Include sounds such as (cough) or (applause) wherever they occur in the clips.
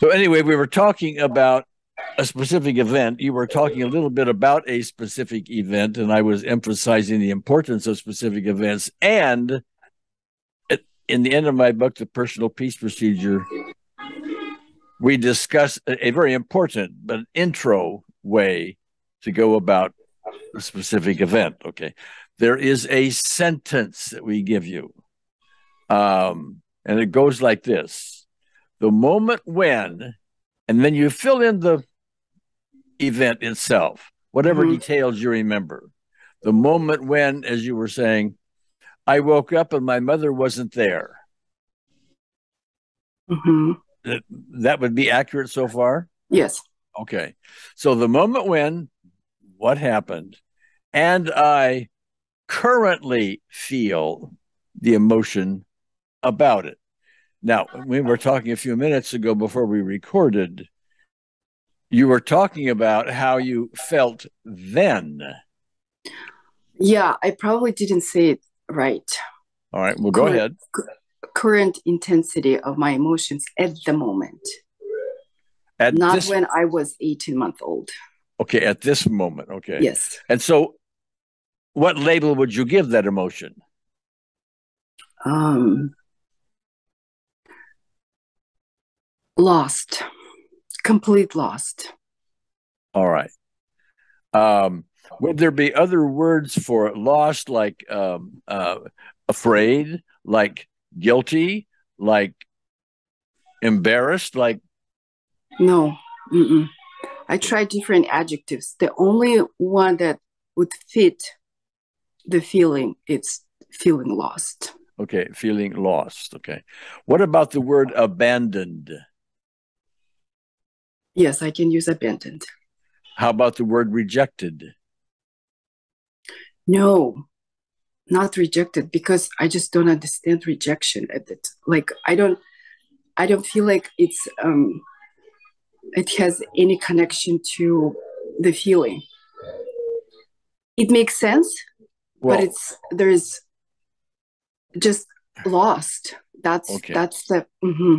So anyway, we were talking about a specific event. You were talking a little bit about a specific event, and I was emphasizing the importance of specific events. And in the end of my book, The Personal Peace Procedure, we discuss a very important but intro way to go about a specific event. Okay. There is a sentence that we give you. Um, and it goes like this The moment when, and then you fill in the event itself, whatever mm-hmm. details you remember. The moment when, as you were saying, I woke up and my mother wasn't there. Mm-hmm. That, that would be accurate so far? Yes. Okay. So the moment when what happened, and I currently feel the emotion about it. Now, we were talking a few minutes ago before we recorded. You were talking about how you felt then. Yeah, I probably didn't say it right. All right, well, go current, ahead. Current intensity of my emotions at the moment. At Not this... when I was 18 months old. Okay, at this moment. Okay. Yes. And so, what label would you give that emotion? Um, lost, complete lost. All right. Um, would there be other words for lost, like um, uh, afraid, like guilty, like embarrassed, like? No. Mm-mm. I tried different adjectives. The only one that would fit the feeling it's feeling lost. Okay, feeling lost. Okay. What about the word abandoned? Yes, I can use abandoned. How about the word rejected? No, not rejected because I just don't understand rejection at it. Like I don't I don't feel like it's um it has any connection to the feeling. It makes sense, well, but it's there's just lost. That's okay. that's the mm-hmm.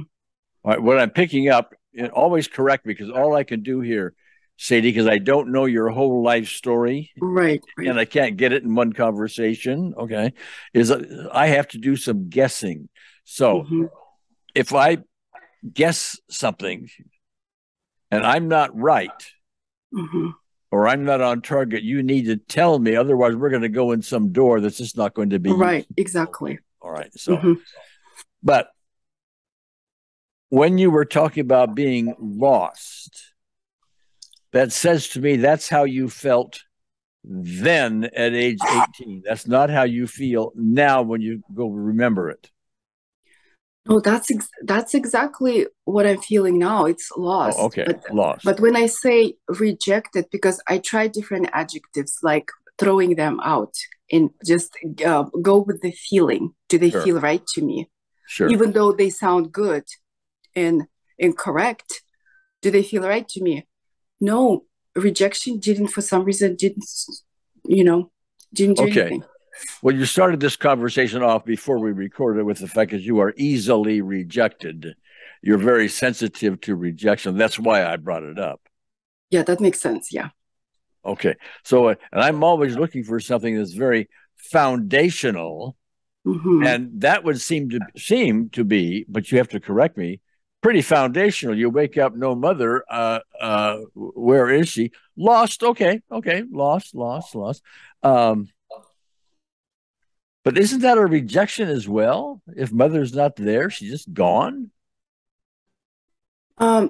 All right, what I'm picking up always correct me because all I can do here, Sadie, because I don't know your whole life story, right, right, and I can't get it in one conversation. Okay, is uh, I have to do some guessing. So mm-hmm. if I guess something and I'm not right, mm-hmm. or I'm not on target, you need to tell me. Otherwise, we're going to go in some door that's just not going to be right. Exactly. All right. So, mm-hmm. but when you were talking about being lost, that says to me that's how you felt then at age 18. That's not how you feel now when you go remember it. No, that's ex- that's exactly what I'm feeling now. It's lost. Oh, okay, but, lost. But when I say rejected, because I try different adjectives like throwing them out and just uh, go with the feeling. Do they sure. feel right to me? Sure. Even though they sound good, and incorrect do they feel right to me? No rejection didn't for some reason didn't you know didn't do okay. anything. Well you started this conversation off before we recorded with the fact that you are easily rejected. You're very sensitive to rejection. That's why i brought it up. Yeah that makes sense yeah. Okay. So uh, and i'm always looking for something that's very foundational. Mm-hmm. and that would seem to seem to be but you have to correct me pretty foundational. You wake up, no mother. Uh, uh, where is she? Lost. Okay, okay, lost, lost, lost. Um, but isn't that a rejection as well? If mother's not there, she's just gone. Um,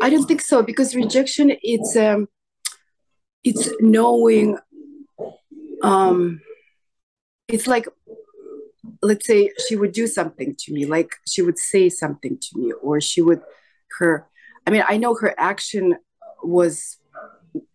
I don't think so because rejection it's um, it's knowing. Um, it's like let's say she would do something to me like she would say something to me or she would her i mean i know her action was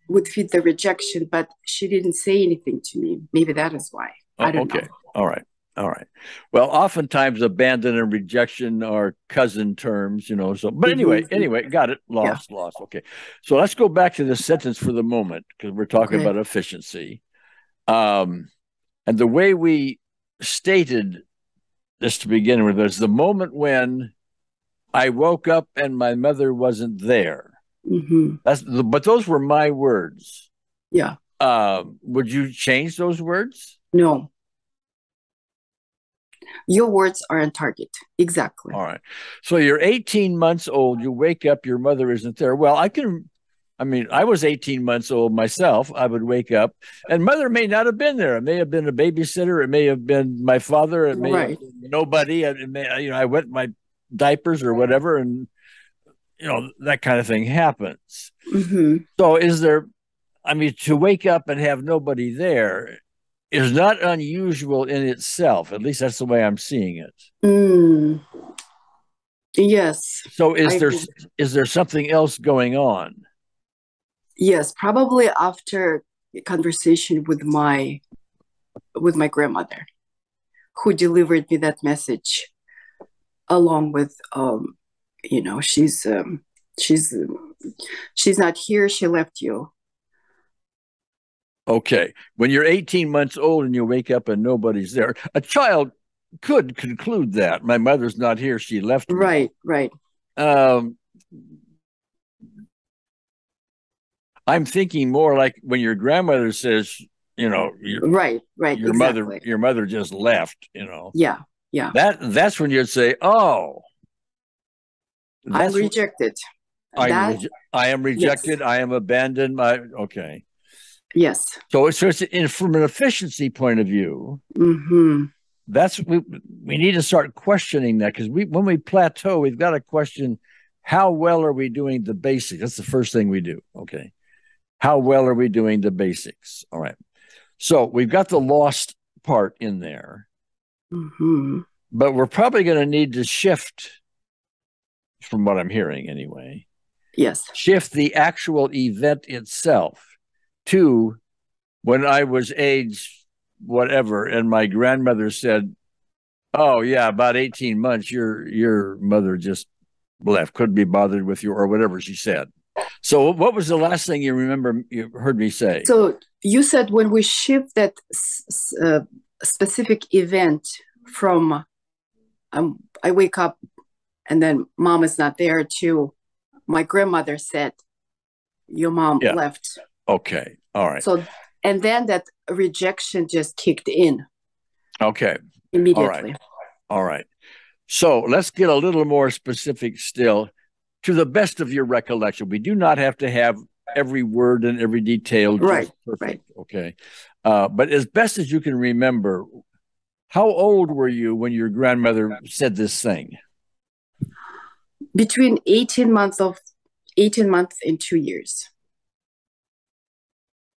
would fit the rejection but she didn't say anything to me maybe that is why oh, i don't know. okay know. all right all right well oftentimes abandon and rejection are cousin terms you know so but mm-hmm. anyway anyway got it lost yeah. lost okay so let's go back to the sentence for the moment because we're talking okay. about efficiency um and the way we stated this to begin with is the moment when I woke up and my mother wasn't there. hmm That's but those were my words. Yeah. Um, would you change those words? No. Your words are on target. Exactly. All right. So you're 18 months old. You wake up, your mother isn't there. Well, I can. I mean, I was 18 months old myself. I would wake up, and mother may not have been there. It may have been a babysitter. It may have been my father. It may Right. have been nobody. It may, you know, I wet my diapers or whatever, and you know that kind of thing happens. hmm So, is there? I mean, to wake up and have nobody there is not unusual in itself. At least that's the way I'm seeing it. Mm. Yes. So, is I there agree. is there something else going on? Yes. Probably after a conversation with my with my grandmother, who delivered me that message, along with um, you know, she's um, she's she's not here. She left you. Okay. When you're 18 months old and you wake up and nobody's there, a child could conclude that my mother's not here. She left. me. Right. Right. Um, I'm thinking more like when your grandmother says, you know, your, Right. Right. your exactly. mother, your mother just left. You know, Yeah. Yeah. that that's when you'd say, oh, I'm rejected. I, That- reje- I am rejected. I am abandoned. I okay. yes. So it's just in, from an efficiency point of view, hmm that's we we need to start questioning that because we when we plateau, we've got to question how well are we doing the basics. That's the first thing we do. Okay, how well are we doing the basics? All right. So we've got the lost part in there, hmm but we're probably going to need to shift, from what I'm hearing anyway, Yes. shift the actual event itself to when I was age whatever, and my grandmother said, "Oh yeah, about eighteen months, your your mother just left, couldn't be bothered with you, or whatever she said." So, what was the last thing you remember you heard me say? So you said when we shift that uh, specific event from um, I wake up and then mom is not there to my grandmother said your mom Yeah. left. okay, all right, So and then that rejection just kicked in okay, immediately. all right. So let's get a little more specific still. To the best of your recollection, we do not have to have every word and every detail Right, perfect. Okay, uh, but as best as you can remember, how old were you when your grandmother said this thing? Between 18 months of 18 months and 2 years.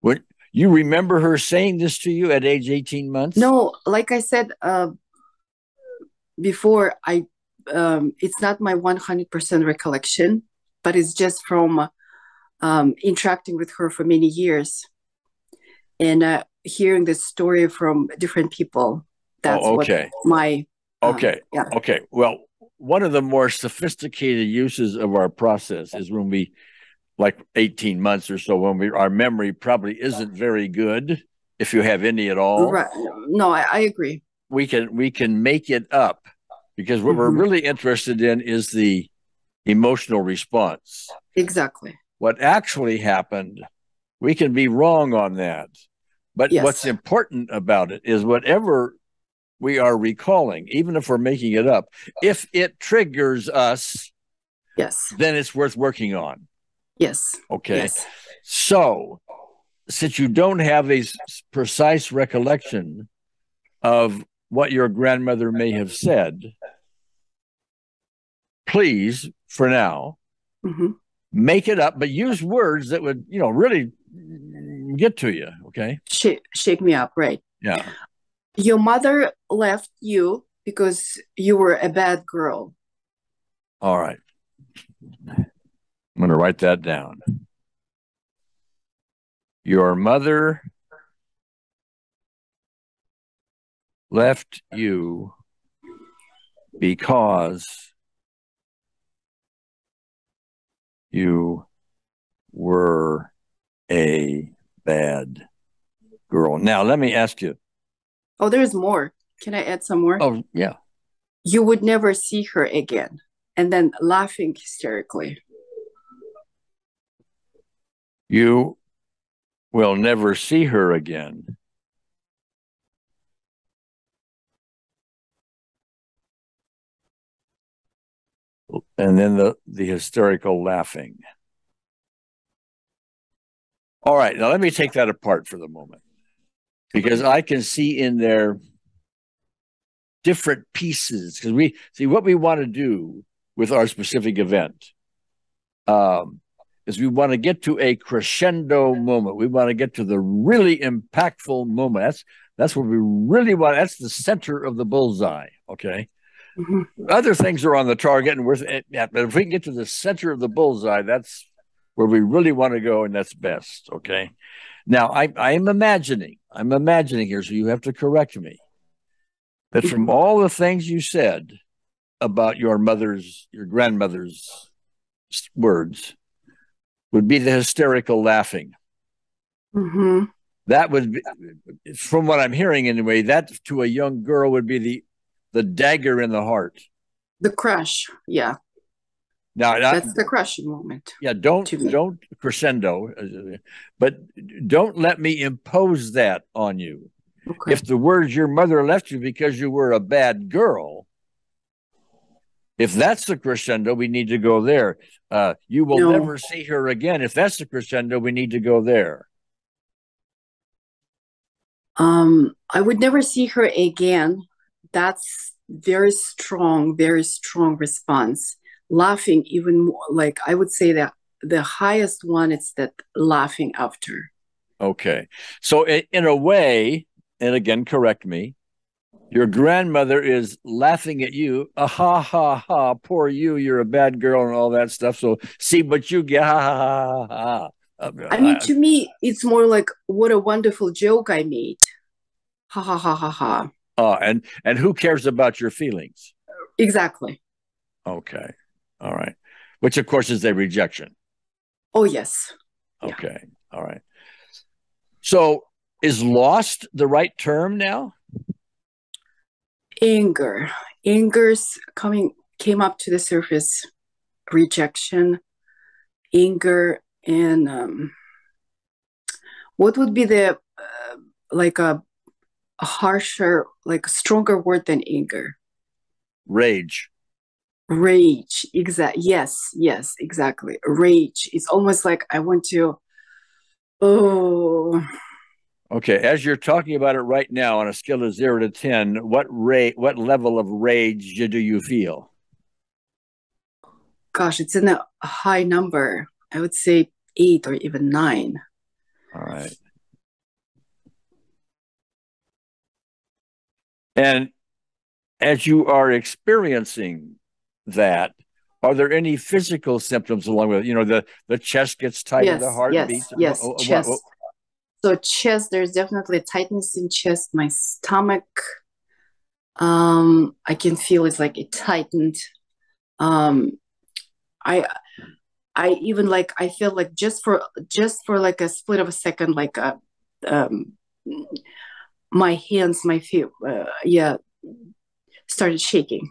When you remember her saying this to you at age eighteen months? No, like I said uh, before, I um, it's not my one hundred percent recollection, but it's just from um, interacting with her for many years and uh, hearing this story from different people. That's Oh, okay. what my um, Okay. yeah. Okay. Well, one of the more sophisticated uses of our process is when we, like 18 months or so, when we our memory probably isn't very good, if you have any at all. right. No, I, I agree. We can we can make it up because what we're Mhm. really interested in is the emotional response. Exactly. What actually happened, we can be wrong on that. But Yes. what's important about it is whatever we are recalling, even if we're making it up, if it triggers us, Yes. then it's worth working on. Yes. Okay. Yes. So, since you don't have a precise recollection of what your grandmother may have said, please, for now, hmm make it up, but use words that would, you know, really get to you. Okay. Shake, shake me up. Right. Yeah. Your mother left you because you were a bad girl. All right. I'm going to write that down. Your mother left you because you were a bad girl. Now, let me ask you. Oh, there's more. Can I add some more? Oh, yeah. You would never see her again. and then laughing hysterically. You will never see her again. And then the, the hysterical laughing. All right, now let me take that apart for the moment because I can see in there different pieces because we see what we want to do with our specific event um, is we want to get to a crescendo moment. We want to get to the really impactful moment. That's that's what we really want. That's the center of the bullseye. Okay. Other things are on the target, and we're yeah, but if we can get to the center of the bullseye, that's where we really want to go, and that's best. Okay. Now I I am imagining. I'm imagining here, so you have to correct me. That from all the things you said about your mother's, your grandmother's words, would be the hysterical laughing. Mm-hmm. That would be, from what I'm hearing anyway, that to a young girl would be the the dagger in the heart. The crush, yeah. Now that's I, the crushing moment. Yeah, don't don't crescendo, but don't let me impose that on you. Okay. If the words your mother left you because you were a bad girl, if that's the crescendo, we need to go there. Uh, you will no. never see her again. If that's the crescendo, we need to go there. Um, I would never see her again. That's very strong, very strong response. Laughing, even more, like I would say that the highest one is that laughing after. Okay, so in a way, and again, correct me your grandmother is laughing at you. Ah, ha ha ha! Poor you! You're a bad girl and all that stuff. So see what you get. Ha ha ha ha. I mean, to me, it's more like what a wonderful joke I made. Ha ha ha ha ha. Oh, and and who cares about your feelings? Exactly. Okay. All right. Which of course is a rejection. Oh yes. Okay. Yeah. All right. So is lost the right term now? anger anger's coming came up to the surface rejection anger and um, what would be the uh, like a, a harsher like a stronger word than anger rage rage exact yes yes exactly rage it's almost like i want to oh Okay, as you're talking about it right now on a scale of zero to ten, what rate, what level of rage do you feel? Gosh, it's in a high number. I would say eight or even nine. All right. And as you are experiencing that, are there any physical symptoms along with it? You know, the the chest gets tight, yes, the heart yes, beats. Yes, yes, chest. What, what, so chest, there's definitely tightness in chest. My stomach, um, I can feel it's like it tightened. Um, I, I even like I feel like just for just for like a split of a second, like a, uh, um, my hands, my feet, uh, yeah, started shaking.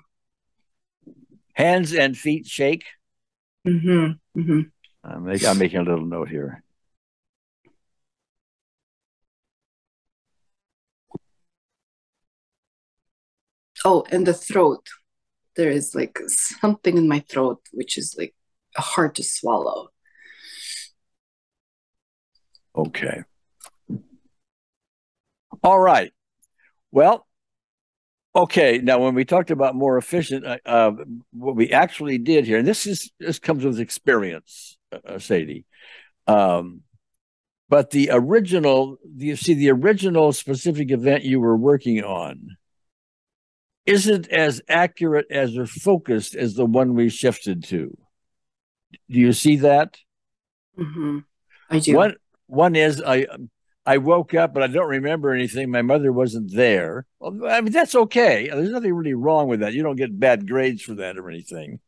Hands and feet shake. Mm-hmm. Mm-hmm. I'm, I'm making a little note here. oh and the throat there is like something in my throat which is like hard to swallow okay all right well okay now when we talked about more efficient uh, uh what we actually did here and this is this comes with experience uh, sadie um but the original you see the original specific event you were working on isn't as accurate as or focused as the one we shifted to. Do you see that? Mm-hmm. I do. One one is I I woke up but I don't remember anything. My mother wasn't there. Well, I mean that's okay. There's nothing really wrong with that. You don't get bad grades for that or anything.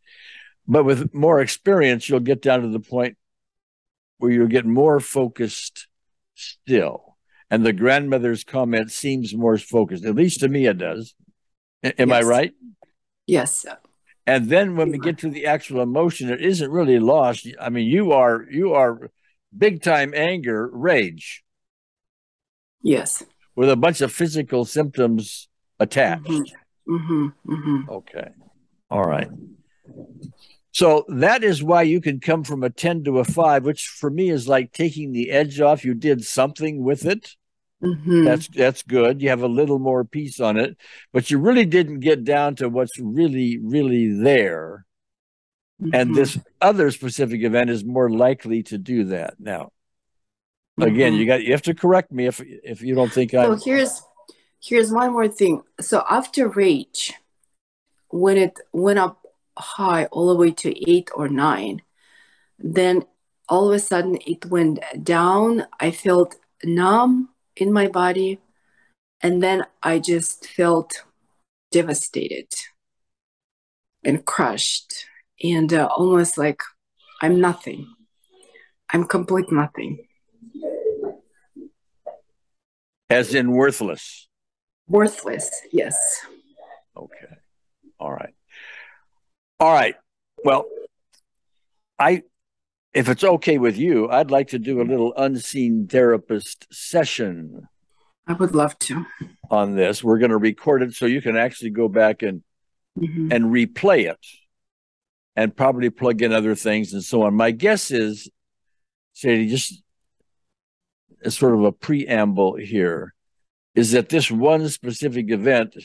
But with more experience, you'll get down to the point where you'll get more focused still. And the grandmother's comment seems more focused. At least to me, it does. Am yes. I right? Yes. And then when we get to the actual emotion, it isn't really lost. I mean, you are you are big time anger, rage. Yes. With a bunch of physical symptoms attached. Mm-hmm. Mm-hmm. Mm-hmm. Okay. All right. So that is why you can come from a 10 to a 5, which for me is like taking the edge off. You did something with it. Mm-hmm. That's that's good. You have a little more peace on it, but you really didn't get down to what's really really there. And Mhm. this other specific event is more likely to do that. Now, again, Mhm. you got you have to correct me if if you don't think So I'm here's here's one more thing. So after rage, when it went up high all the way to eight or nine, then all of a sudden it went down. I felt numb in my body, and then I just felt devastated and crushed, and uh, almost like I'm nothing. I'm complete nothing. As in worthless. Worthless. Yes. Okay. All right. All right. Well, I if it's okay with you, I'd like to do a little unseen therapist session I would love to. on this. We're going to record it so you can actually go back and Mhm. and replay it and probably plug in other things and so on. My guess is, Sadie, just as sort of a preamble here, is that this one specific event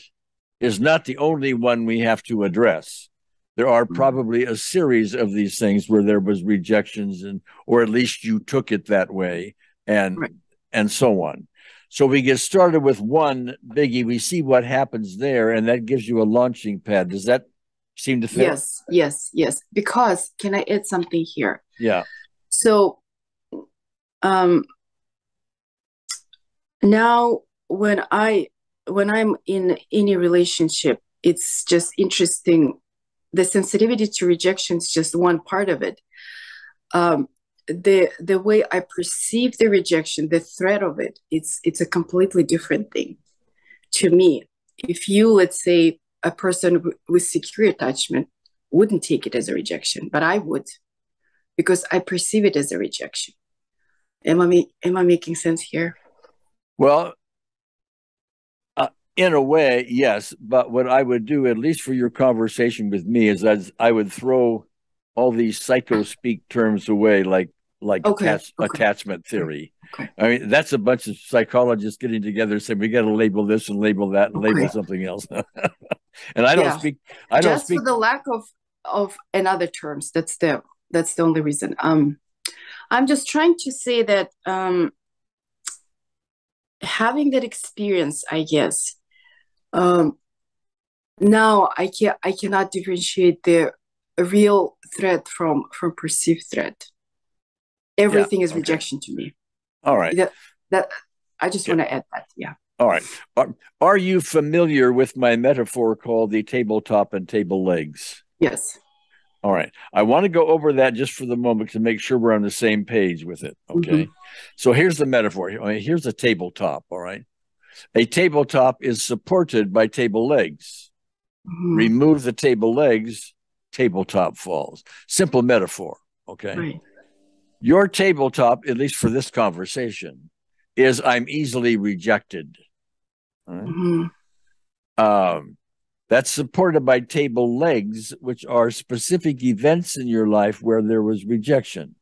is not the only one we have to address. There are probably a series of these things where there was rejections and or at least you took it that way and Right. and so on. So we get started with one biggie, we see what happens there, and that gives you a launching pad. Does that seem to fit? Yes, yes, yes. Because can I add something here? Yeah. So, um, now when I when I'm in any relationship, it's just interesting. The sensitivity to rejection is just one part of it. Um, the the way I perceive the rejection, the threat of it, it's it's a completely different thing to me. If you, let's say, a person w- with secure attachment wouldn't take it as a rejection, but I would, because I perceive it as a rejection. Am I am I making sense here? Well, uh, in a way, yes. But what I would do, at least for your conversation with me, is I would throw all these psycho speak terms away, like like Okay, attach, okay. attachment theory. Okay. I mean, that's a bunch of psychologists getting together saying we got to label this and label that and label something else. (laughs) and I don't Yeah. speak. I don't Just speak. for the lack of of another terms. That's the that's the only reason. Um, I'm just trying to say that um, having that experience, I guess. Um, now I can I cannot differentiate the real threat from from perceived threat. Everything is okay. rejection to me. all right. That that I just Yeah. want to add that. Yeah. All right. Are, are you familiar with my metaphor called the tabletop and table legs? Yes. All right. I want to go over that just for the moment to make sure we're on the same page with it. Okay. So here's the metaphor. I mean, here's a tabletop. All right. A tabletop is supported by table legs. Mhm. Remove the table legs, tabletop falls. Simple metaphor. Okay. Right. Your tabletop, at least for this conversation, is I'm easily rejected. All right? Mhm. Um, that's supported by table legs, which are specific events in your life where there was rejection.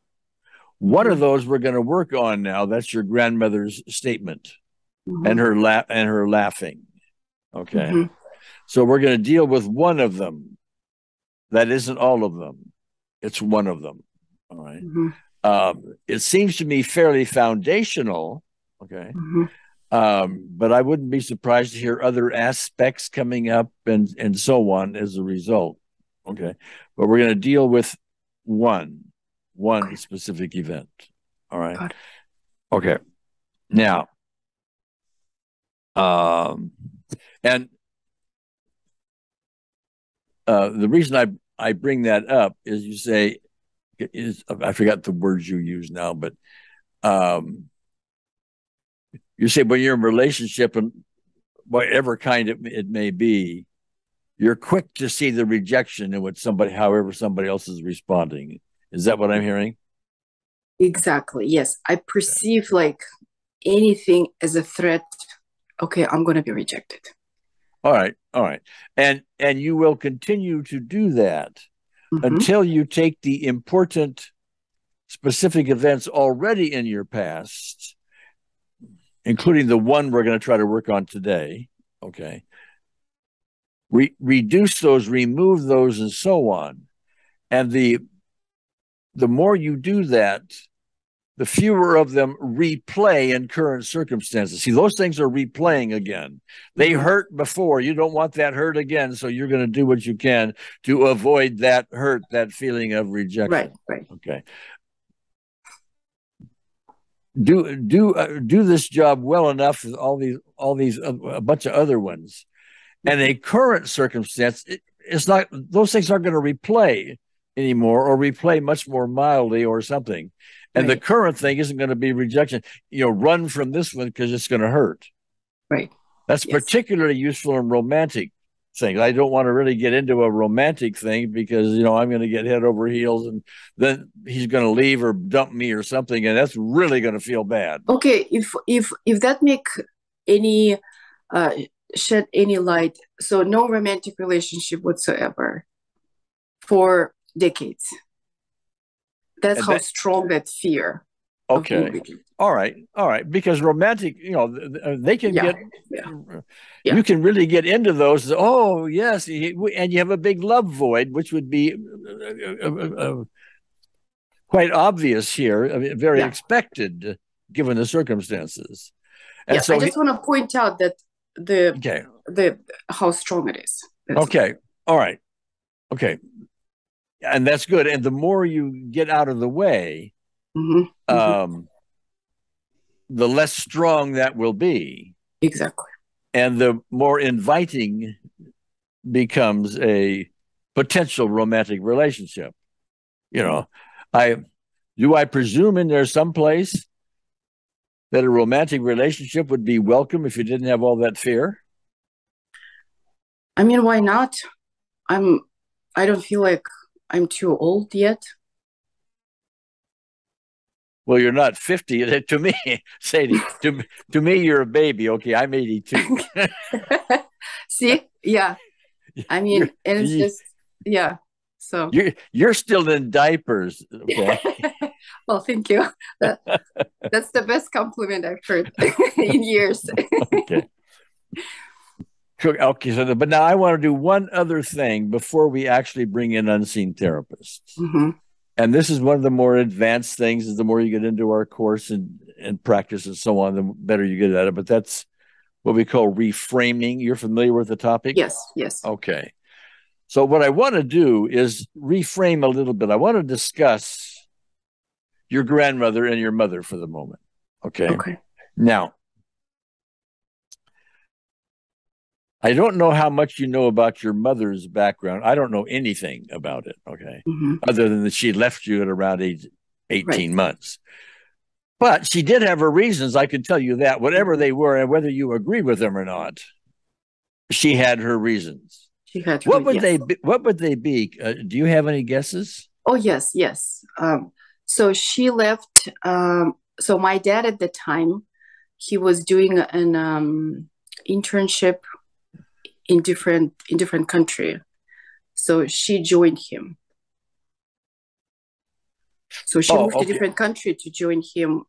One of those we're going to work on now. That's your grandmother's statement Mhm. and her laugh and her laughing. Okay, Mhm. so we're going to deal with one of them. That isn't all of them. It's one of them. All right. Mhm. Um, it seems to me fairly foundational. Okay. Um, but I wouldn't be surprised to hear other aspects coming up and and so on as a result. Okay, but we're going to deal with one one Okay. specific event. All right. It. Okay. Now, um, and uh, the reason I I bring that up is you say is I forgot the words you use now, but um, you say when you're in relationship and whatever kind it, it may be, you're quick to see the rejection in what somebody, however, somebody else is responding. Is that what I'm hearing? Exactly. Yes. I perceive like anything as a threat. Okay, I'm going to be rejected. All right. All right. And and you will continue to do that mm-hmm. until you take the important specific events already in your past, including the one we're going to try to work on today. Okay. Re- reduce those, remove those, and so on. And the the more you do that, the fewer of them replay in current circumstances. See, those things are replaying again. They mm-hmm. hurt before. You don't want that hurt again. So you're going to do what you can to avoid that hurt, that feeling of rejection. Right, right. Okay. Do do uh, do this job well enough with all these all these uh, a bunch of other ones, and a current circumstance. It, it's not those things aren't going to replay anymore or replay much more mildly or something. And right. the current thing isn't going to be rejection. You know, run from this one because it's going to hurt. Right. That's yes. particularly useful in romantic things. I don't want to really get into a romantic thing because you know I'm going to get head over heels, and then he's going to leave or dump me or something, and that's really going to feel bad. Okay, if if if that make any uh, shed any light, so no romantic relationship whatsoever for decades. That's and how that, strong that fear. Okay. All right. All right. Because romantic, you know, they can yeah. get, yeah. Yeah. you can really get into those. Oh, yes. And you have a big love void, which would be uh, uh, uh, quite obvious here, very expected given the circumstances. And yeah, so I just he, want to point out that the, okay. the, how strong it is. That's okay. All right. Okay and that's good. And the more you get out of the way, mm-hmm. Mm-hmm. Um, the less strong that will be. Exactly. And the more inviting becomes a potential romantic relationship. You know, I do I presume in there someplace that a romantic relationship would be welcome if you didn't have all that fear? I mean, why not? I'm I don't feel like I'm too old yet. Well, you're not 50. (laughs) To me, Sadie, to, to me, you're a baby. Okay, I'm 82. (laughs) See? Yeah. I (laughs) mean, you're, it's you, just, yeah. So you're, you're still in diapers. Okay. well, thank you. That, that's the best compliment I've heard in years. okay. Okay, so the, but now I want to do one other thing before we actually bring in unseen therapists. Mm-hmm. And this is one of the more advanced things. Is the more you get into our course and and practice and so on, the better you get at it. But that's what we call reframing. You're familiar with the topic? Yes. Yes. Okay. So what I want to do is reframe a little bit. I want to discuss your grandmother and your mother for the moment. Okay. Okay. Now, I don't know how much you know about your mother's background. I don't know anything about it, okay, mm-hmm. other than that she left you at around age 18 right. months. But she did have her reasons. I can tell you that, whatever they were, and whether you agree with them or not, she had her reasons. She had. Her, what would yes. they? Be, what would they be? Uh, do you have any guesses? Oh yes, yes. Um, so she left. Um, so my dad at the time, he was doing an um, internship in different in different country. So she joined him. So she oh, moved okay. to different country to join him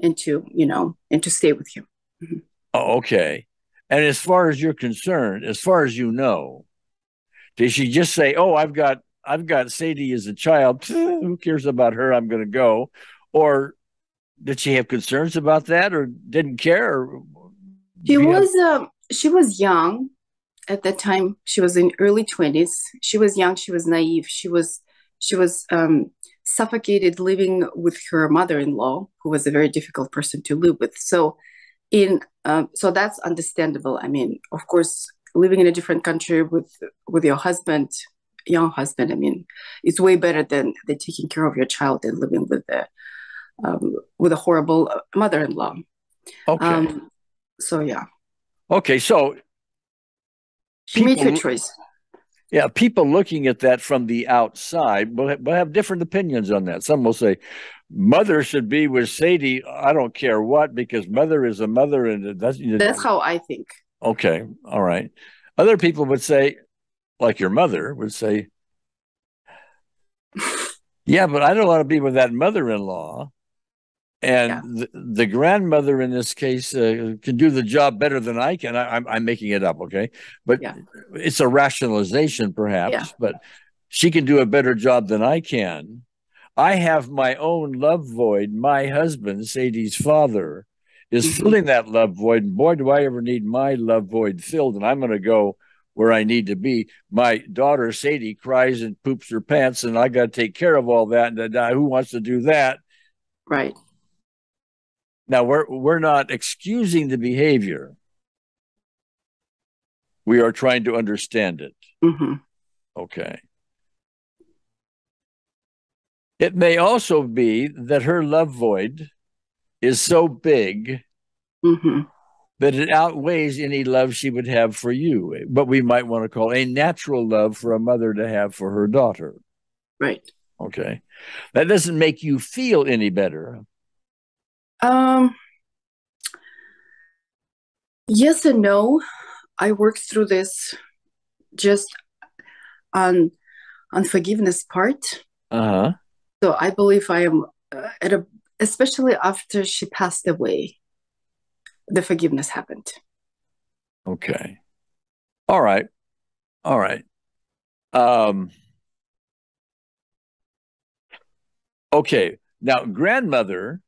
and to you know and to stay with him. Mm-hmm. oh, okay. And as far as you're concerned as far as you know did she just say oh i've got i've got sadie as a child. (laughs) Who cares about her? I'm going to go. Or did she have concerns about that or didn't care? She was um, she was young at that time she was in early 20s she was young she was naive. She was she was um, suffocated living with her mother-in-law who was a very difficult person to live with. So in um, so that's understandable. I mean of course living in a different country with with your husband young husband i mean it's way better than, than taking care of your child and living with a um, with a horrible mother-in-law. Okay. Um, so yeah. Okay so she made her choice. Yeah, people looking at that from the outside will have, will have different opinions on that. Some will say, "Mother should be with Sadie." I don't care what because mother is a mother, and that's that's how I think. Okay, all right. Other people would say, like your mother would say, (laughs) "Yeah, but I don't want to be with that mother-in-law." And yeah. the, the, grandmother in this case uh, can do the job better than I can. I, am I'm, I'm making it up, okay? But yeah. it's a rationalization, perhaps. Yeah. But she can do a better job than I can. I have my own love void. My husband, Sadie's father, is mm-hmm. filling that love void. And boy, do I ever need my love void filled. And I'm going to go where I need to be. My daughter, Sadie, cries and poops her pants, and I got to take care of all that. And uh, who wants to do that? Right. Now we're we're not excusing the behavior. We are trying to understand it. Mm-hmm. Okay. It may also be that her love void is so big mm-hmm. that it outweighs any love she would have for you, what we might want to call a natural love for a mother to have for her daughter. Right. Okay. That doesn't make you feel any better. Um, yes and no. I worked through this just on on forgiveness part. Uh-huh. So I believe I am uh, at a especially after she passed away the forgiveness happened. Okay. All right. All right. Um Okay. Now grandmother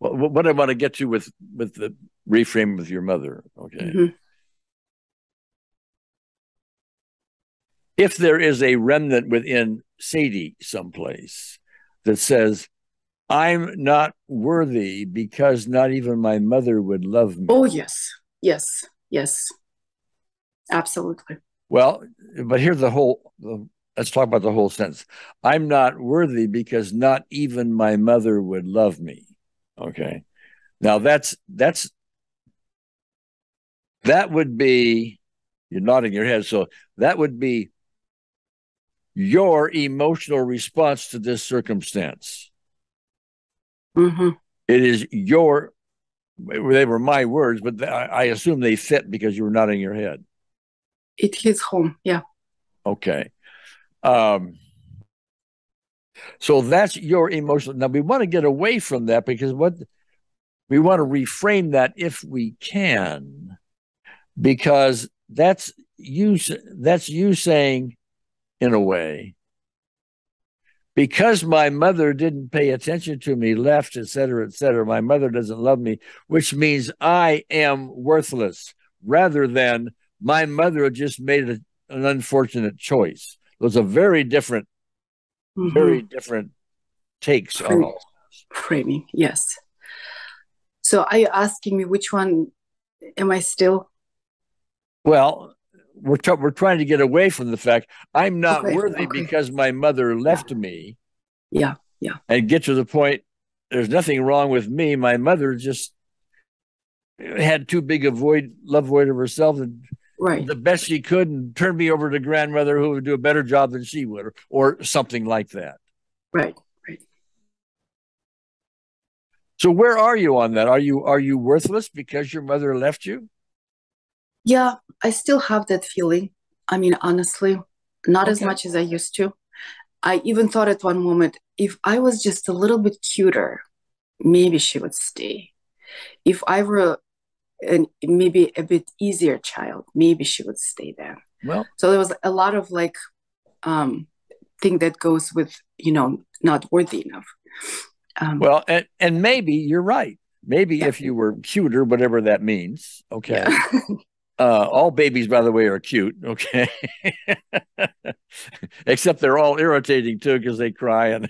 well, what I want to get to with with the reframe with your mother, okay? Mm-hmm. If there is a remnant within Sadie someplace that says, "I'm not worthy because not even my mother would love me." Oh yes, yes, yes, absolutely. Well, but here's the whole. The, let's talk about the whole sentence. I'm not worthy because not even my mother would love me. Okay. Now that's that's that would be you're nodding your head. So that would be your emotional response to this circumstance. Mm-hmm. It is your they were my words, but I assume they fit because you were nodding your head. It hits home, yeah. Okay. Um, so that's your emotional. Now we want to get away from that because what we want to reframe that if we can, because that's you. That's you saying, in a way, because my mother didn't pay attention to me, left, etc., etc. My mother doesn't love me, which means I am worthless, rather than my mother just made a, an unfortunate choice. It was a very different mm-hmm. very different takes framing. on all framing. Yes. So are you asking me which one am I still? Well, we're t- we're trying to get away from the fact I'm not okay, worthy okay. because my mother left yeah. me. Yeah, yeah. And get to the point. There's nothing wrong with me. My mother just had too big a void, love void of herself, and right. the best she could and turn me over to grandmother who would do a better job than she would or, or something like that. Right right. So where are you on that? Are you are you worthless because your mother left you? Yeah i still have that feeling. I mean honestly not okay. as much as i used to. I even thought at one moment if i was just a little bit cuter maybe she would stay. If i were and maybe a bit easier child, maybe she would stay there. Well, so there was a lot of like um thing that goes with you know not worthy enough. Um, well, and and maybe you're right. Maybe yeah. if you were cuter, whatever that means. Okay. Yeah. (laughs) uh, all babies, by the way, are cute. Okay. (laughs) Except they're all irritating too because they cry and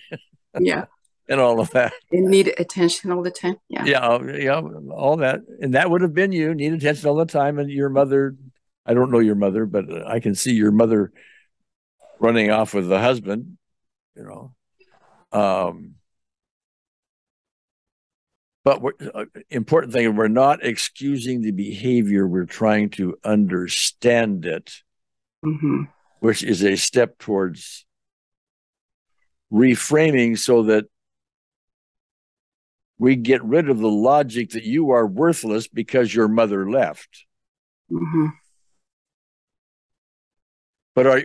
yeah and all of that. They need attention all the time. Yeah. Yeah. Yeah. All that. And that would have been you, need attention all the time. And your mother, I don't know your mother, but I can see your mother running off with the husband, you know. Um, But uh, important thing, we're not excusing the behavior. We're trying to understand it, Mm-hmm. which is a step towards reframing so that we get rid of the logic that you are worthless because your mother left. Mm-hmm. But are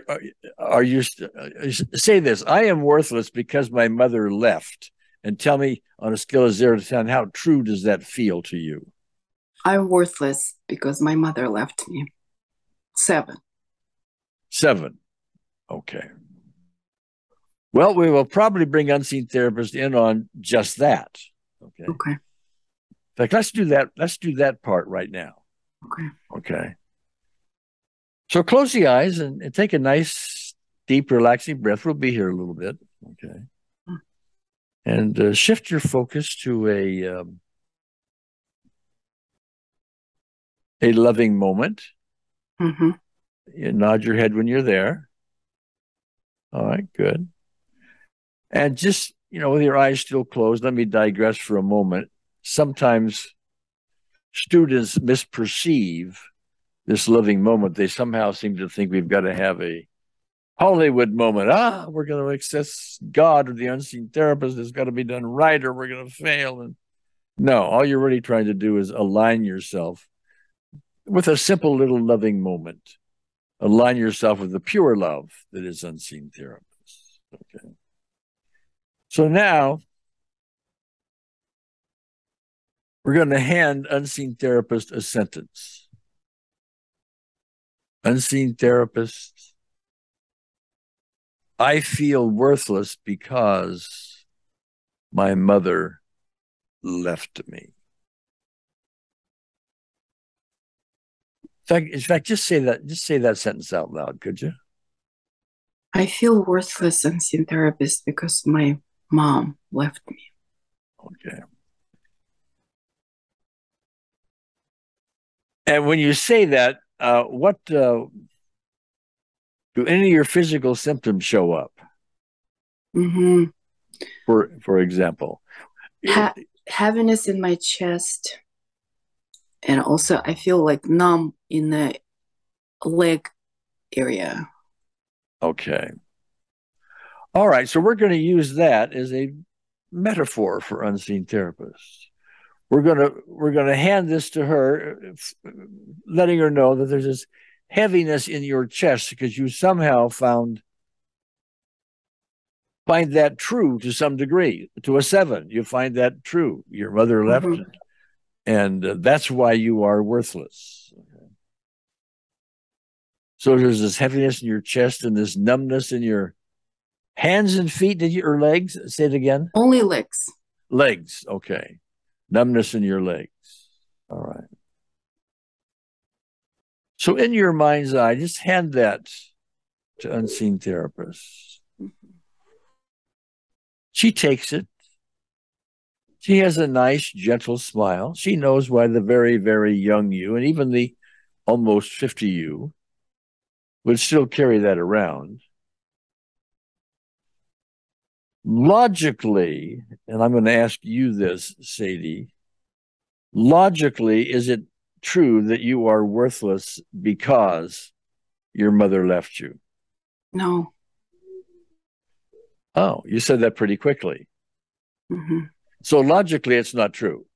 are, you uh, say this? I am worthless because my mother left, and tell me on a scale of zero to ten, how true does that feel to you? I'm worthless because my mother left me. Seven. Seven. Okay. Well, we will probably bring unseen therapist in on just that. Okay. Okay. In fact, let's do that. Let's do that part right now. Okay. Okay. So close the eyes and, and take a nice, deep, relaxing breath. We'll be here a little bit. Okay. And uh, shift your focus to a um, a loving moment. Mm-hmm. You nod your head when you're there. All right, good. And just, you know, with your eyes still closed, let me digress for a moment. Sometimes students misperceive this living moment. They somehow seem to think we've got to have a Hollywood moment. Ah, we're going to access God or the unseen therapist. It's got to be done right or we're going to fail. And no, all you're really trying to do is align yourself with a simple little loving moment. Align yourself with the pure love that is unseen therapist. Okay. So now we're going to hand unseen therapist a sentence. Unseen therapist, I feel worthless because my mother left me. In fact, in fact, just say that. Just say that sentence out loud, could you? I feel worthless unseen therapist because my mom left me. Okay. And when you say that, uh, what uh, do any of your physical symptoms show up? Mm-hmm. For for example, Ha- heaviness in my chest, and also I feel like numb in the leg area. Okay. All right. So we're going to use that as a metaphor for unseen therapists. We're going to we're going to hand this to her, letting her know that there's this heaviness in your chest because you somehow found find that true to some degree. To a seven, you find that true. Your mother left, Mhm. and uh, that's why you are worthless. Okay. So there's this heaviness in your chest and this numbness in your hands and feet. Did you or legs? Say it again. Only legs. Legs. Okay. Numbness in your legs. All right. So in your mind's eye, just hand that to unseen therapists. Mm-hmm. She takes it. She has a nice, gentle smile. She knows why the very, very young you and even the almost 50 you would still carry that around. Logically, and I'm going to ask you this, Sadie, logically, is it true that you are worthless because your mother left you? No. Oh, you said that pretty quickly. hmm So logically, it's not true.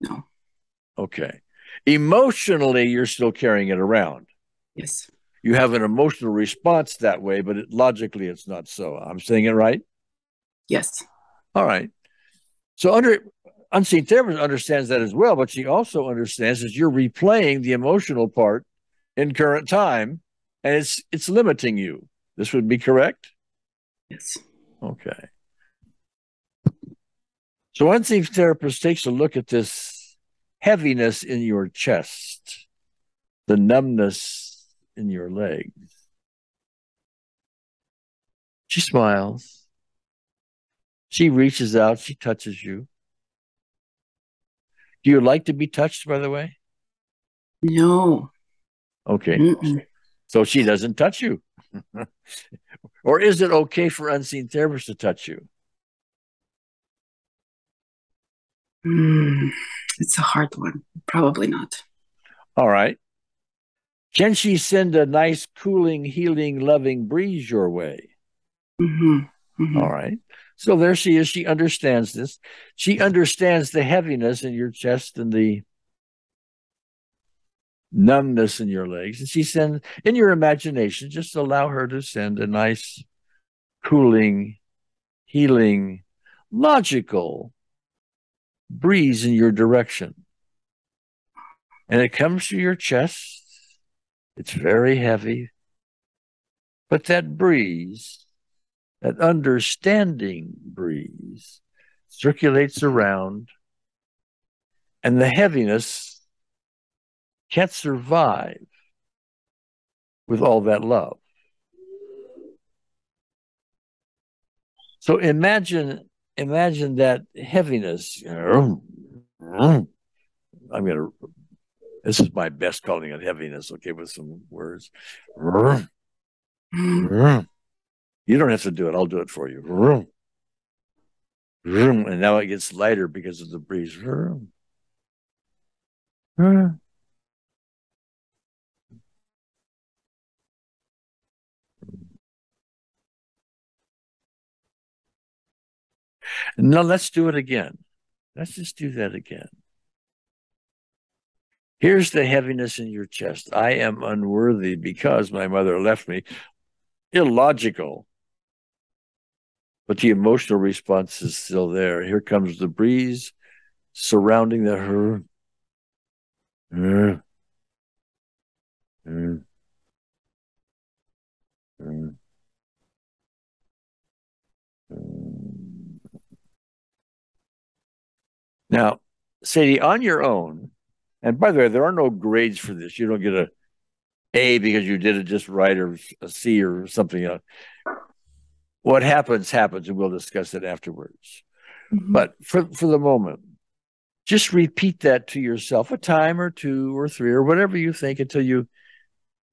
No. Okay. Emotionally, you're still carrying it around. Yes. You have an emotional response that way, but it, logically, it's not so. I'm saying it right? Yes. All right. So under unseen therapist understands that as well, but she also understands that you're replaying the emotional part in current time, and it's it's limiting you. This would be correct. Yes. Okay. So unseen therapist takes a look at this heaviness in your chest, the numbness in your legs. She smiles. She reaches out, she touches you. Do you like to be touched, by the way? No. Okay. Mm-mm. So she doesn't touch you. (laughs) or is it okay for unseen therapists to touch you? Mm, it's a hard one. Probably not. All right. Can she send a nice, cooling, healing, loving breeze your way? Mm-hmm. Mm-hmm. All right. So there she is. She understands this. She understands the heaviness in your chest and the numbness in your legs. And she sends, in your imagination, just allow her to send a nice, cooling, healing, logical breeze in your direction. And it comes to your chest. It's very heavy. But that breeze, that understanding breeze, circulates mm-hmm. around, and the heaviness can't survive with all that love. So imagine imagine that heaviness. I'm gonna this is my best calling it heaviness, okay, with some words. You don't have to do it, I'll do it for you. And now it gets lighter because of the breeze. Now let's do it again. Let's just do that again. Here's the heaviness in your chest. I am unworthy because my mother left me. Illogical. But the emotional response is still there. Here comes the breeze surrounding the her. Uh, uh, uh, Now, Sadie, on your own, and by the way, there are no grades for this. You don't get a A because you did it just right or a C or something else. What happens, happens, and we'll discuss it afterwards. Mm-hmm. But for, for the moment, just repeat that to yourself a time or two or three or whatever you think until you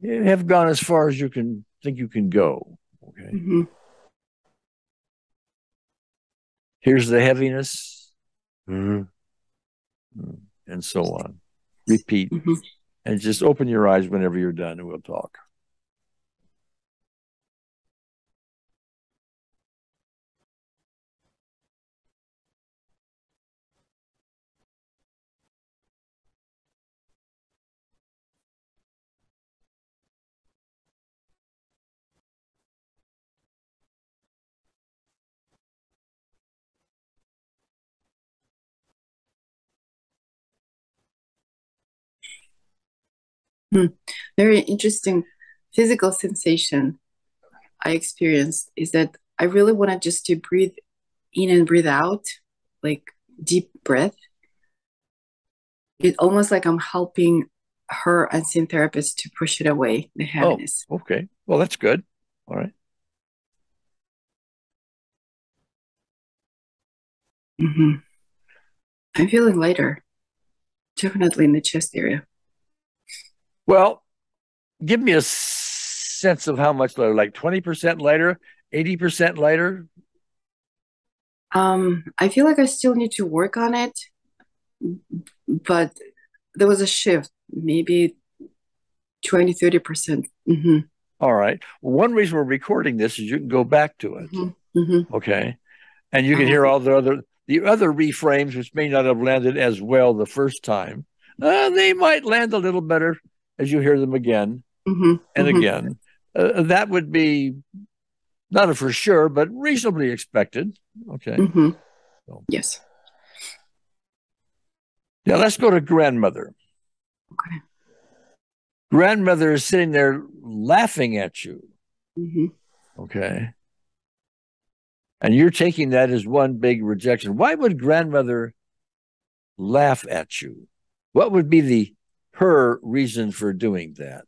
have gone as far as you can think you can go. Okay. Mm-hmm. Here's the heaviness. Mm-hmm. And so on repeat, mm-hmm. and just open your eyes whenever you're done, and we'll talk. Hmm. Very interesting physical sensation I experienced is that I really wanted just to breathe in and breathe out, like deep breath. It almost like I'm helping her unseen therapist to push it away, the heaviness. Oh, okay. Well, that's good. All right. Mm-hmm. I'm feeling lighter, definitely in the chest area. Well, give me a sense of how much lighter, like 20% lighter, 80% lighter? Um, I feel like I still need to work on it, but there was a shift, maybe 20, 30%. percent mm hmm All right. Well, one reason we're recording this is you can go back to it. Mm-hmm. Mm-hmm. Okay. And you can uh-huh. hear all the other the other reframes which may not have landed as well the first time. Uh, they might land a little better as you hear them again mm-hmm, and mm-hmm. again. Uh, that would be not a for sure, but reasonably expected. Okay. Mm-hmm. So. Yes. Now let's go to grandmother. Okay. Grandmother is sitting there laughing at you. Mm-hmm. Okay. And you're taking that as one big rejection. Why would grandmother laugh at you? What would be the her reason for doing that.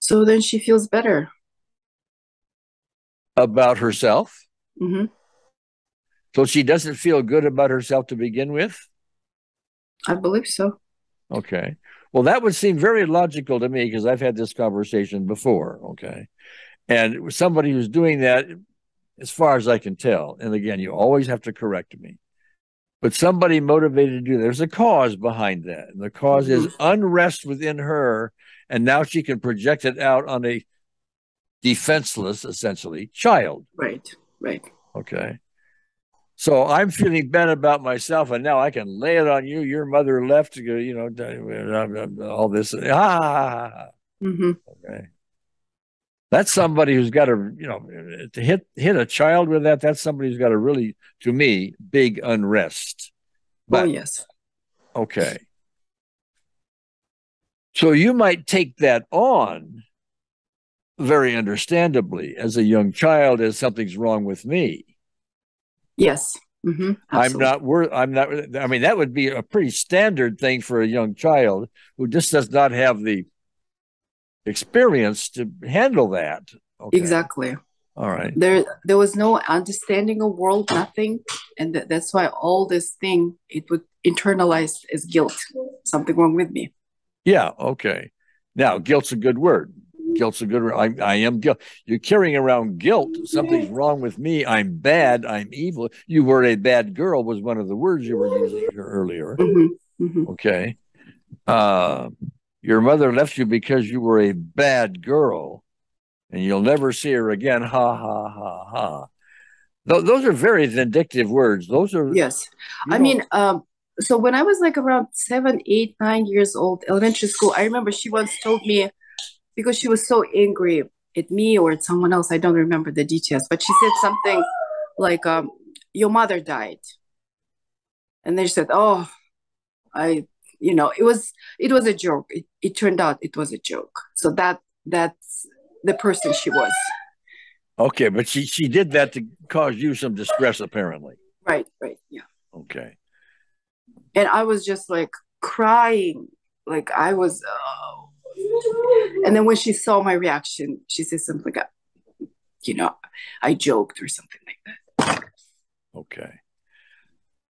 So then she feels better about herself. Mm-hmm. So she doesn't feel good about herself to begin with? I believe so. Okay. Well, that would seem very logical to me because I've had this conversation before. Okay. And somebody who's doing that, as far as I can tell, and again, you always have to correct me. But somebody motivated you. There's a cause behind that. And the because mm-hmm. is unrest within her. And now she can project it out on a defenseless, essentially, child. Right, right. Okay. So I'm feeling bad about myself, and now I can lay it on you. Your mother left, to go, you know, all this. Ah. Mm-hmm. Okay. That's somebody who's got a, you know, to hit hit a child with that. That's somebody who's got a really, to me, big unrest. But, oh yes. Okay. So you might take that on very understandably as a young child as something's wrong with me. Yes. Mm-hmm. I'm not worth. I'm not. I mean, that would be a pretty standard thing for a young child who just does not have the experience to handle that. Okay. Exactly. All right. There, there was no understanding of world, nothing, and th- that's why all this thing it would internalize as guilt. Something wrong with me. Yeah. Okay. Now, guilt's a good word. Guilt's a good word. I, I am guilt. You're carrying around guilt. Something's wrong with me. I'm bad. I'm evil. You were a bad girl was one of the words you were using earlier. Mm-hmm. Mm-hmm. Okay. Uh, your mother left you because you were a bad girl, and you'll never see her again. Ha ha ha ha. Th- those are very vindictive words. Those are yes. I know, mean, um, so when I was like around seven, eight, nine years old, elementary school, I remember she once told me because she was so angry at me or at someone else. I don't remember the details, but she said something like, um, "Your mother died," and they said, "Oh, I." You know, it was it was a joke. It, it turned out it was a joke. So that that's the person she was. Okay, but she she did that to cause you some distress, apparently. Right. Right. Yeah. Okay. And I was just like crying, like I was. Uh, and then when she saw my reaction, she said something like, you know, I joked or something like that. Okay.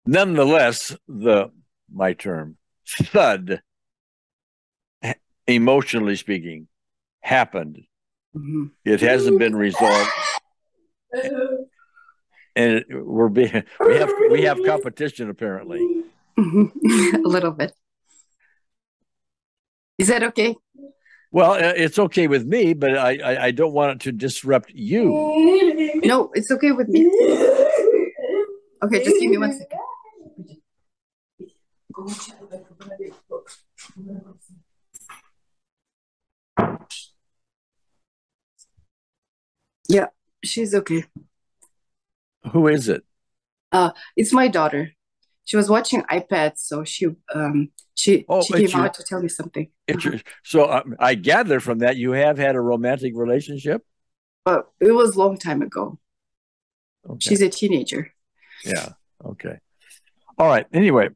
Nonetheless, the my term thud, emotionally speaking, happened. Mm-hmm. It hasn't been resolved. and it, we're being we have we have competition apparently. Mm-hmm. (laughs) A little bit. Is that okay? Well, uh, it's okay with me, but I, I, I don't want it to disrupt you. No, it's okay with me. Okay, just give me one second. Yeah, she's okay. Who is it? Uh, it's my daughter. She was watching iPad, so she um she oh, she came your, out to tell me something. Uh-huh. So um, I gather from that you have had a romantic relationship. But it was a long time ago. Okay. She's a teenager. Yeah. Okay. All right. Anyway,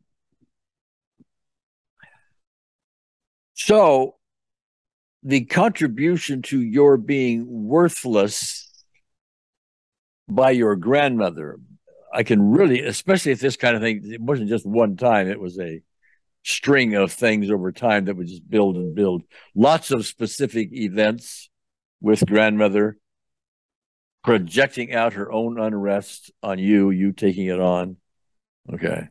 so the contribution to your being worthless by your grandmother, I can really, especially if this kind of thing, it wasn't just one time, it was a string of things over time that would just build and build. Lots of specific events with grandmother projecting out her own unrest on you, you taking it on. Okay.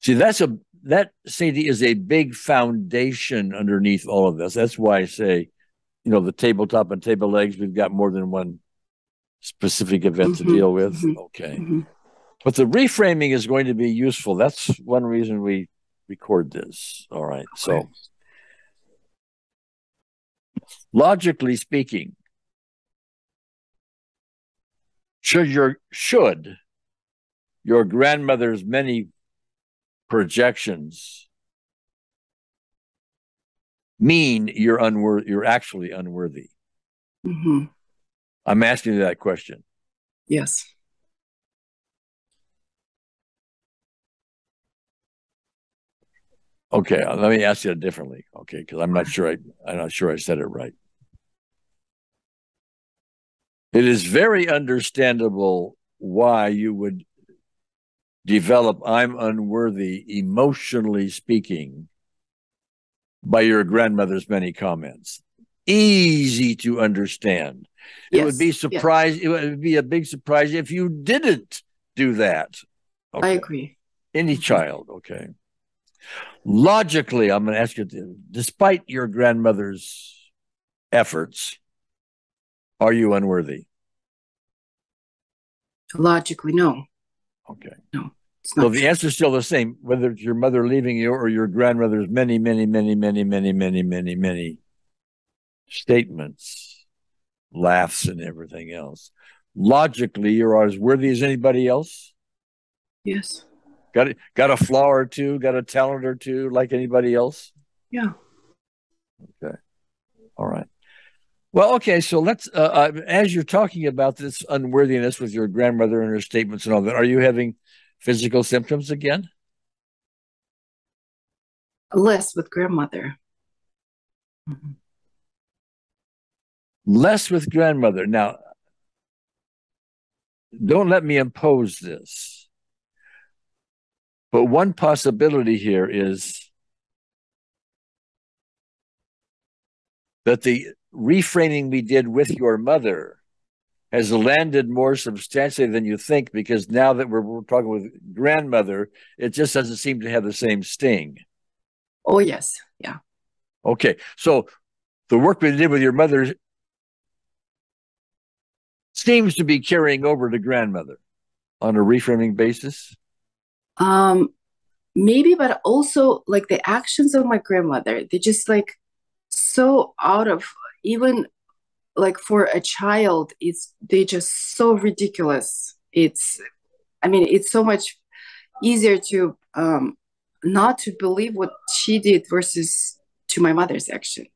See, that's a that Sadie is a big foundation underneath all of this. That's why I say, you know, the tabletop and table legs, we've got more than one specific event mm-hmm. to deal with. Mm-hmm. Okay. Mm-hmm. But the reframing is going to be useful. That's one reason we record this. All right. Okay. So, logically speaking, should your should your grandmother's many projections mean you're unworthy you're actually unworthy mm-hmm. i'm asking you that question yes Okay, uh, let me ask you differently. Okay, because I'm not sure I I'm not sure I said it right. It is very understandable why you would develop I'm unworthy emotionally speaking by your grandmother's many comments. Easy to understand. Yes. It would be surprise. Yes. It would be a big surprise if you didn't do that. Okay. I agree. Any child, okay. Logically, I'm going to ask you, despite your grandmother's efforts, are you unworthy? Logically, no. Okay. No. So the answer is still the same, whether it's your mother leaving you or your grandmother's many, many, many, many, many, many, many, many statements, laughs, and everything else. Logically, you're as worthy as anybody else. Yes. Got it got a flaw or two, got a talent or two, like anybody else. Yeah. Okay. All right. Well, okay. So let's, uh, uh, as you're talking about this unworthiness with your grandmother and her statements and all that, are you having physical symptoms again? Less with grandmother. Mm-hmm. Less with grandmother. Now, don't let me impose this. But one possibility here is that the reframing we did with your mother has landed more substantially than you think because now that we're, we're talking with grandmother, it just doesn't seem to have the same sting. Oh, yes. Yeah. Okay. So the work we did with your mother seems to be carrying over to grandmother on a reframing basis. Um, maybe, but also like the actions of my grandmother, they're just like so out of even like for a child, it's they just so ridiculous. It's, I mean, it's so much easier to um not to believe what she did versus to my mother's action.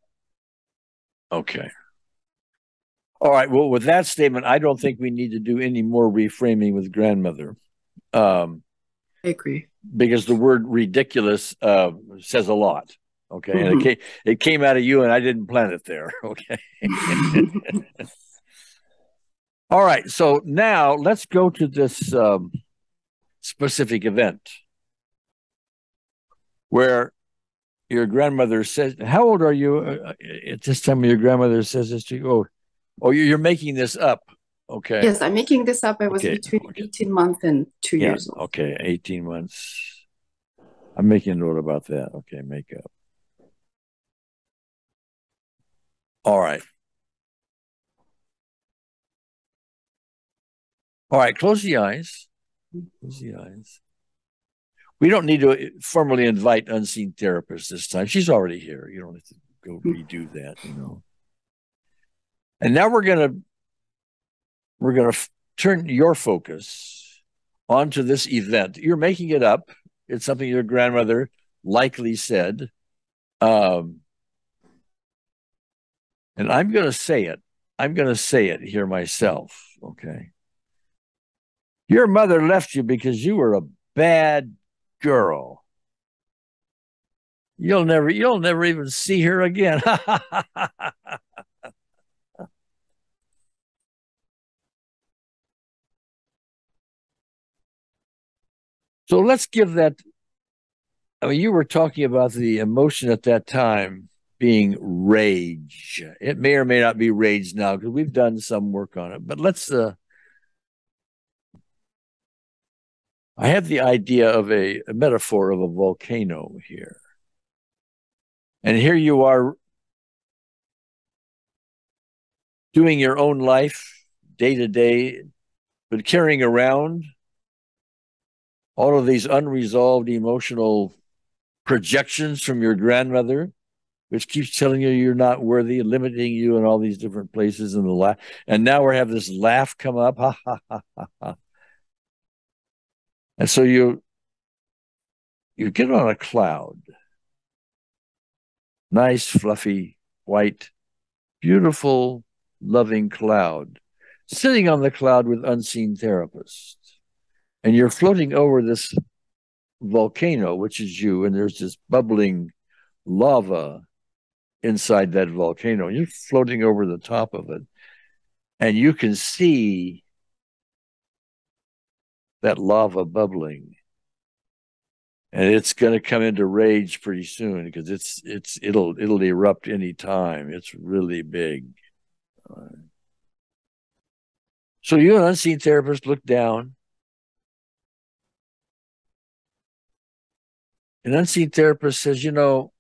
Okay. All right. Well, with that statement, I don't think we need to do any more reframing with grandmother. Um, I agree. Because the word ridiculous uh, says a lot. Okay. Mm-hmm. And it mm-hmm. came, it came out of you, and I didn't plant it there. (laughs) Okay. (laughs) All right. So now let's go to this um, specific event where your grandmother says, How old are you uh, at this time? Your grandmother says this to you. Oh, oh you're making this up. Okay. Yes, I'm making this up. I was okay. between okay. 18 months and two yeah. years old. Okay, 18 months. I'm making a note about that. Okay, makeup. All right. All right, close the eyes. Close the eyes. We don't need to formally invite unseen therapist this time. She's already here. You don't have to go redo that, you know. And now we're gonna we're gonna turn your focus onto this event. You're making it up. It's something your grandmother likely said. Um, and I'm going to say it. I'm going to say it here myself. Okay. Your mother left you because you were a bad girl. You'll never, you'll never even see her again. (laughs) so let's give that. I mean, you were talking about the emotion at that time being rage. It may or may not be rage now because we've done some work on it. But let's. Uh, I have the idea of a, a metaphor of a volcano here. And here you are doing your own life day to day, but carrying around all of these unresolved emotional projections from your grandmother which keeps telling you you're not worthy, limiting you in all these different places in the laugh. And now we have this laugh come up, ha ha ha ha ha. And so you you get on a cloud, nice, fluffy, white, beautiful, loving cloud, sitting on the cloud with unseen therapists, and you're floating over this volcano, which is you, and there's this bubbling lava inside that volcano. You're floating over the top of it, and you can see that lava bubbling. And it's going to come into rage pretty soon because it's it's it'll it'll erupt any time. It's really big. So you, an unseen therapist, look down An unseen therapist says, you know,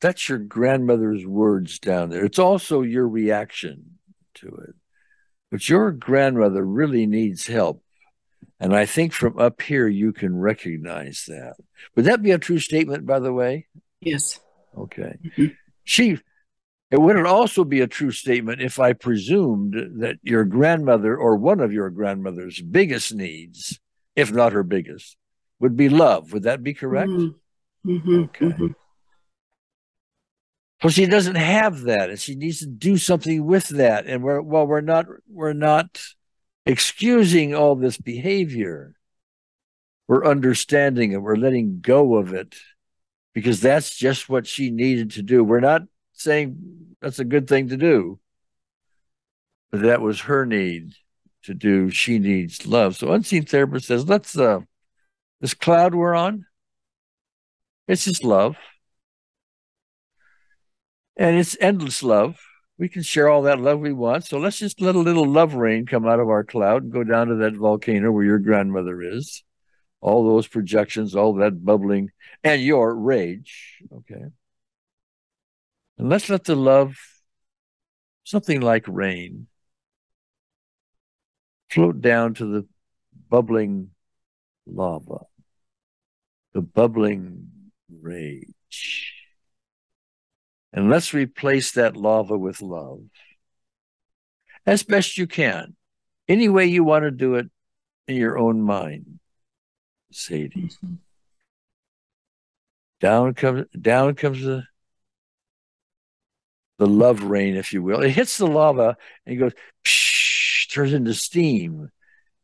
that's your grandmother's words down there. It's also your reaction to it. But your grandmother really needs help. And I think from up here, you can recognize that. Would that be a true statement, by the way? Yes. Okay. Mm-hmm. She, it would also be a true statement if I presumed that your grandmother or one of your grandmother's biggest needs, if not her biggest, would be love. Would that be correct? Mm-hmm. Mm-hmm. Okay. Mm-hmm. Well, she doesn't have that, and she needs to do something with that. And we're well, we're not we're not excusing all this behavior. We're understanding it. We're letting go of it because that's just what she needed to do. We're not saying that's a good thing to do, but that was her need to do. She needs love. So unseen therapist says, let's uh this cloud we're on, it's just love. And it's endless love. We can share all that love we want. So let's just let a little love rain come out of our cloud and go down to that volcano where your grandmother is. All those projections, all that bubbling, and your rage. Okay. And let's let the love, something like rain, float down to the bubbling lava, the bubbling rage. And let's replace that lava with love as best you can, any way you want to do it in your own mind, Sadie. Mm-hmm. Down comes down comes the the love rain, if you will. It hits the lava and goes, psh, turns into steam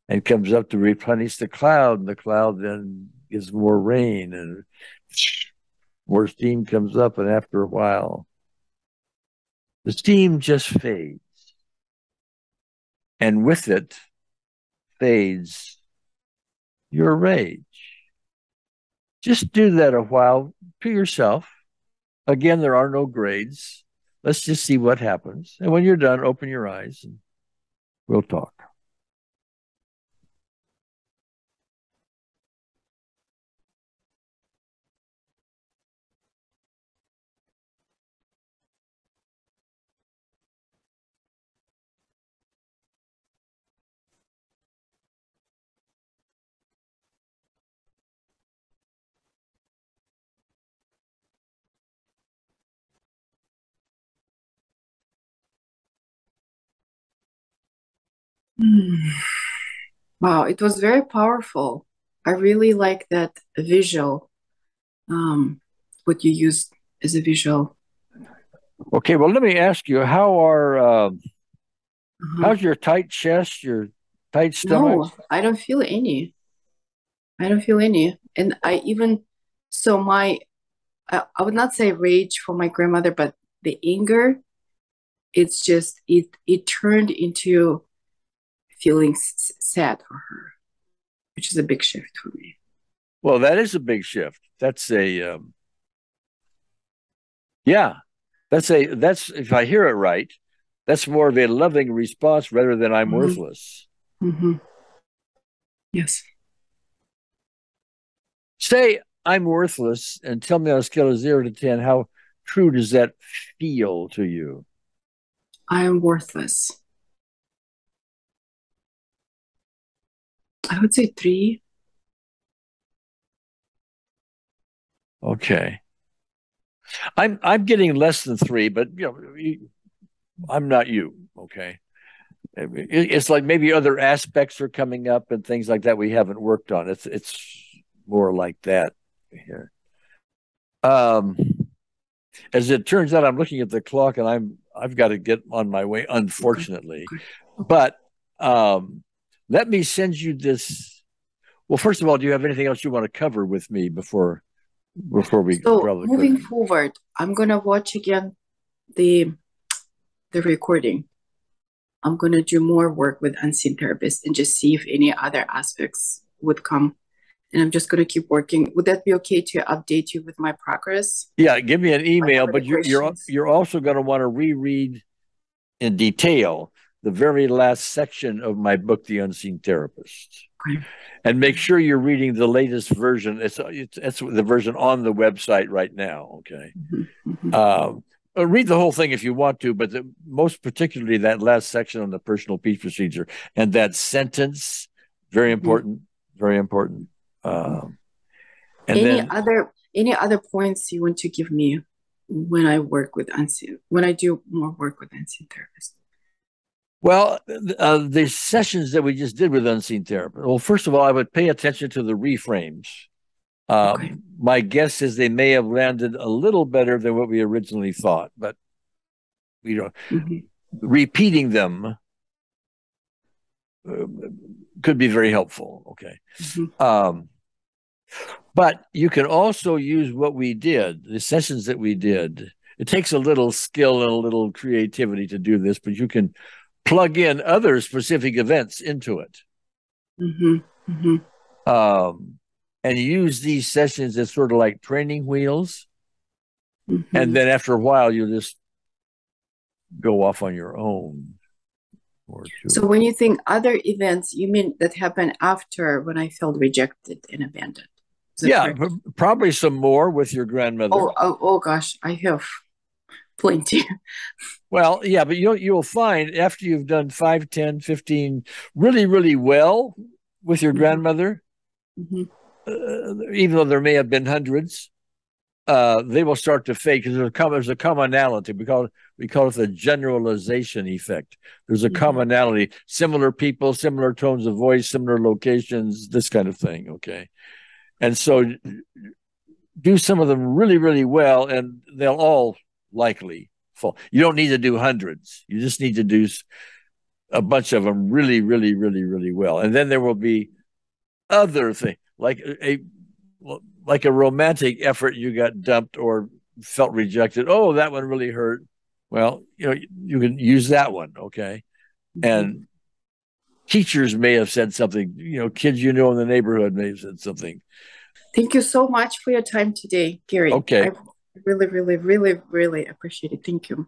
and comes up to replenish the cloud. And the cloud then gives more rain and psh, more steam comes up, and after a while, the steam just fades. And with it fades your rage. Just do that a while to yourself. Again, there are no grades. Let's just see what happens. And when you're done, open your eyes and we'll talk. Wow, it was very powerful. I really like that visual, um, what you used as a visual. Okay, well, let me ask you, how are uh, uh-huh. how's your tight chest, your tight stomach? No, I don't feel any. I don't feel any, and I even so my I, I would not say rage for my grandmother, but the anger. It's just it it turned into feeling s- sad for her, which is a big shift for me. Well, that is a big shift. That's a, um, yeah, that's a, that's, if I hear it right, that's more of a loving response rather than I'm mm-hmm. worthless. Mm-hmm. Yes. Say I'm worthless and tell me on a scale of zero to 10, how true does that feel to you? I am worthless. I would say three. Okay. I'm I'm getting less than three, but you know, I'm not you. Okay. It's like maybe other aspects are coming up and things like that we haven't worked on. It's it's more like that here. Um, as it turns out, I'm looking at the clock and I'm I've got to get on my way, unfortunately. But um, let me send you this. Well, first of all, do you have anything else you want to cover with me before before we so moving cover? forward? I'm gonna watch again the the recording. I'm gonna do more work with unseen therapists and just see if any other aspects would come. And I'm just gonna keep working. Would that be okay to update you with my progress? Yeah, give me an email. But you're you're you're also gonna want to reread in detail the very last section of my book, The Unseen Therapist. Okay. And make sure you're reading the latest version. It's it's, it's the version on the website right now. Okay. Mm-hmm. Mm-hmm. Um, uh, read the whole thing if you want to, but the, most particularly that last section on the personal peace procedure and that sentence, very mm-hmm. important, mm-hmm. very important. Um, and any then, other any other points you want to give me when I work with unseen when I do more work with unseen therapists? Well, uh, the sessions that we just did with unseen Therapy. Well, first of all, I would pay attention to the reframes. Um, okay. My guess is they may have landed a little better than what we originally thought, but you know, mm-hmm. repeating them uh, could be very helpful. Okay. Mm-hmm. Um, but you can also use what we did, the sessions that we did. It takes a little skill and a little creativity to do this, but you can plug in other specific events into it. Mm-hmm. Mm-hmm. Um, and use these sessions as sort of like training wheels. Mm-hmm. And then after a while, you just go off on your own. So when you think other events, you mean that happened after when I felt rejected and abandoned? Yeah, probably some more with your grandmother. Oh, oh, oh gosh, I have plenty. well, yeah, but you'll you'll find after you've done 5, 10, 15 really, really well with your mm-hmm. grandmother, mm-hmm. uh, even though there may have been hundreds, uh, they will start to fade because there's a, there's a commonality. We call it, we call it the generalization effect. There's a mm-hmm. commonality, similar people, similar tones of voice, similar locations, this kind of thing. Okay. And so do some of them really, really well, and they'll all likely fall. You don't need to do hundreds. You just need to do a bunch of them really, really, really, really well. And then there will be other things like a like a romantic effort you got dumped or felt rejected. Oh, that one really hurt. Well, you know, you can use that one, okay? Mm-hmm. And teachers may have said something, you know, kids you know in the neighborhood may have said something. Thank you so much for your time today, Gary. Okay. I really, really, really, really appreciate it. Thank you.